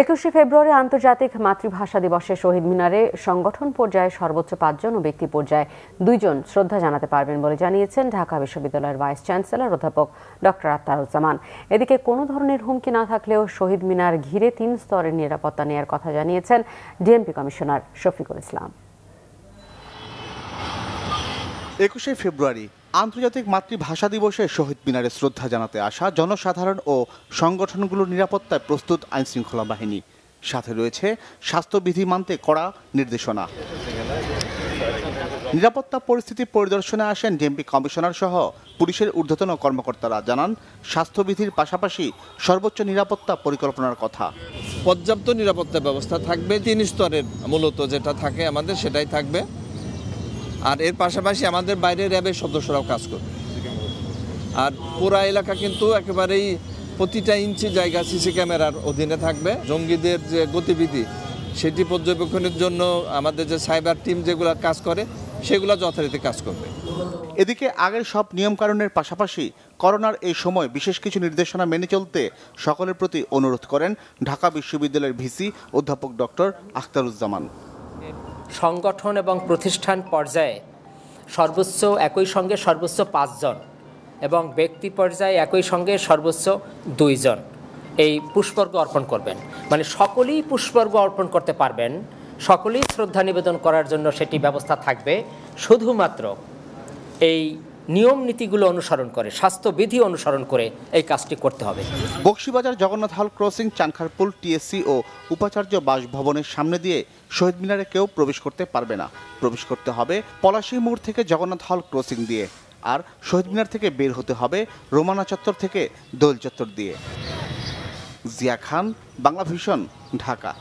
একুশে ফেব্রুয়ারি আন্তর্জাতিক মাতৃভাষা দিবসে শহীদ মিনারে সংগঠন পর্যায়ে সর্বোচ্চ পাঁচজন ও ব্যক্তি পর্যায়ে দুইজন শ্রদ্ধা জানাতে পারবেন বলে জানিয়েছেন ঢাকা বিশ্ববিদ্যালয়ের ভাইস চ্যান্সেলর অধ্যাপক ডক্টর আত্মারুজ্জামান এদিকে কোনো ধরনের হুমকি না থাকলেও শহীদ মিনার ঘিরে তিন স্তরের নিরাপত্তা নেওয়ার কথা জানিয়েছেন ডিএমপি কমিশনার শফিকুল ইসলাম। একুশে ফেব্রুয়ারি আন্তর্জাতিক মাতৃভাষা দিবসে শহীদ মিনারে শ্রদ্ধা জানাতে আসা জনসাধারণ ও সংগঠনগুলোর নিরাপত্তায় প্রস্তুত আইনশৃঙ্খলা বাহিনী। সাথে রয়েছে স্বাস্থ্যবিধি মানতে কড়া নির্দেশনা। নিরাপত্তা পরিস্থিতি পরিদর্শনে আসেন ডিএমপি কমিশনার সহ পুলিশের ঊর্ধ্বতন কর্মকর্তারা জানান স্বাস্থ্যবিধির পাশাপাশি সর্বোচ্চ নিরাপত্তা পরিকল্পনার কথা। পর্যাপ্ত নিরাপত্তা ব্যবস্থা থাকবে তিন স্তরের, মূলত যেটা থাকে আমাদের সেটাই থাকবে। আর এর পাশাপাশি আমাদের বাইরে র্যাবের সদস্যরাও কাজ করবে। আর পুরা এলাকা কিন্তু একেবারেই প্রতিটা ইঞ্চি জায়গা সিসি ক্যামেরার অধীনে থাকবে। জঙ্গিদের যে গতিবিধি, সেটি পর্যবেক্ষণের জন্য আমাদের যে সাইবার টিম যেগুলো কাজ করে, সেগুলো যথারীতি কাজ করবে। এদিকে আগের সব নিয়মকানুনের পাশাপাশি করোনার এই সময় বিশেষ কিছু নির্দেশনা মেনে চলতে সকলের প্রতি অনুরোধ করেন ঢাকা বিশ্ববিদ্যালয়ের ভিসি অধ্যাপক ডক্টর আখতারুজ্জামান। সংগঠন এবং প্রতিষ্ঠান পর্যায়ে সর্বোচ্চ একই সঙ্গে সর্বোচ্চ পাঁচজন এবং ব্যক্তি পর্যায়ে একই সঙ্গে সর্বোচ্চ দুইজন। এই পুষ্পর্গ অর্পণ করবেন। মানে সকলেই পুষ্পর্গ অর্পণ করতে পারবেন, সকলেই শ্রদ্ধা নিবেদন করার জন্য সেটি ব্যবস্থা থাকবে। শুধুমাত্র এই নিয়ম নীতিগুলো অনুসরণ করে স্বাস্থ্যবিধি অনুসরণ করে এই কাজটি করতে হবে। বক্সিবাজার জগন্নাথ হল ক্রসিং চানখারপুল, টিএসসি ও উপাচার্য বাসভবনের সামনে দিয়ে শহীদ মিনারে কেউ প্রবেশ করতে পারবে না। প্রবেশ করতে হবে পলাশী মোড় থেকে জগন্নাথ হল ক্রসিং দিয়ে আর শহীদ মিনার থেকে বের হতে হবে রোমানা চত্বর থেকে দোল চত্বর দিয়ে। জিয়া খান, বাংলা ভিশন, ঢাকা।